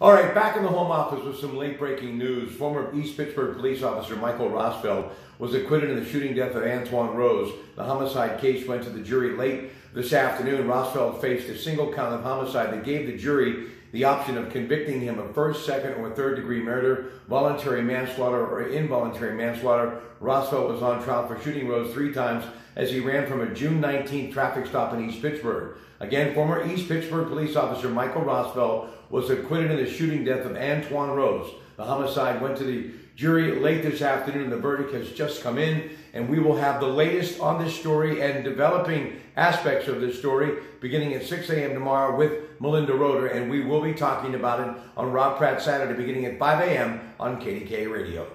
All right, back in the home office with some late breaking news. Former East Pittsburgh police officer Michael Rosfeld was acquitted in the shooting death of Antwon Rose. The homicide case went to the jury late this afternoon. Rosfeld faced a single count of homicide that gave the jury the option of convicting him of first, second, or third degree murder, voluntary manslaughter, or involuntary manslaughter. Rosfeld was on trial for shooting Rose three times as he ran from a June 19th traffic stop in East Pittsburgh. Again, former East Pittsburgh police officer Michael Rosfeld was acquitted in the shooting death of Antwon Rose. The homicide went to the jury late this afternoon. The verdict has just come in, and we will have the latest on this story and developing aspects of this story beginning at 6 a.m. tomorrow with Melinda Roeder, and we will be talking about it on Rob Pratte Saturday beginning at 5 a.m. on KDKA Radio.